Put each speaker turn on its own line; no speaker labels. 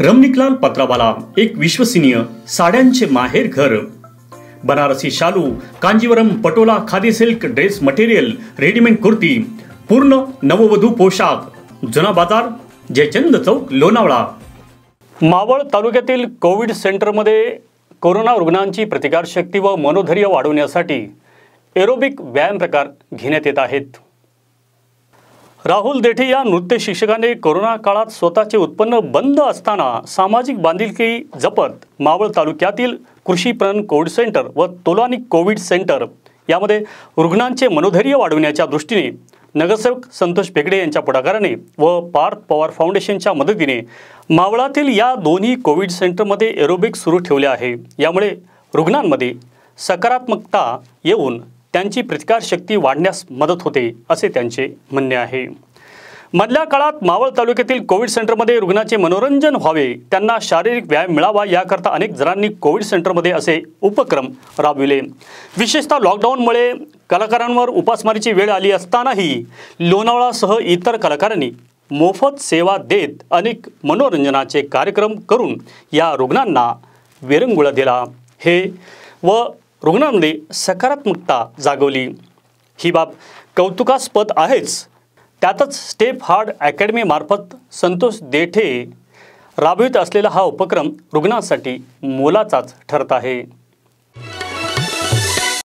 रमणिकलाल पत्रावाला एक विश्वसनीय साड्यांचे माहेर घर. बनारसी शालू Kanjeevaram Patola khadi silk dress material readymade kurti पूर्ण नववधू पोशाख जुना बाजार जयचंद चौक लोणावळा. मावळ तालुक्यातील कोविड सेंटरमध्ये कोरोना रुग्णांची प्रतिकारशक्ती व मनोधैर्य वाढवण्यासाठी एरोबिक व्यायाम प्रकार घेण्यात येत आहेत. राहुल देठे या नृत्य शिक्षकाने कोरोना काळात स्वतःचे उत्पन्न बंद असताना सामाजिक बांधिलकी जपत मावळ तालुक्यातील कृषी प्रण कोविड सेंटर व तोलानी कोविड सेंटर यामध्ये रुग्णांचे मनोधैर्य वाढवण्याच्या दृष्टीने नगरसेवक संतोष पेगडे यांच्या पुढाकाराने व पार्थ पवार फाउंडेशनच्या मदतीने मावळातील या दोन्ही कोविड सेंटरमध्ये एरोबिक सुरू ठेवले आहे. यामुळे रुग्णांमध्ये सकारात्मकता येऊन त्यांची प्रतिकारशक्ती वाढण्यास मदत होते असे त्यांचे म्हणणे आहे. मधल्या काळात मावळ तालुक्यातील कोविड सेंटरमध्ये रुग्णाचे मनोरंजन व्हावे त्यांना शारीरिक व्यायाम मिळावा याकरता अनेक जणांनी कोविड सेंटरमध्ये असे उपक्रम राबविले. विशेषतः लॉकडाऊनमुळे कलाकारांवर उपासमारीची वेळ आली असतानाही लोणावळासह इतर कलाकारांनी मोफत सेवा देत अनेक मनोरंजनाचे कार्यक्रम करून या रुग्णांना विरंगुळा दिला. हे व रुग्णांमध्ये सकारात्मकता जागवली. ही बाब कौतुकास्पद आहेच. त्यातच स्टेप हार्ड अकॅडमीमार्फत संतोष देठे राबवित असलेला हा उपक्रम रुग्णांसाठी मोलाचाच ठरत आहे.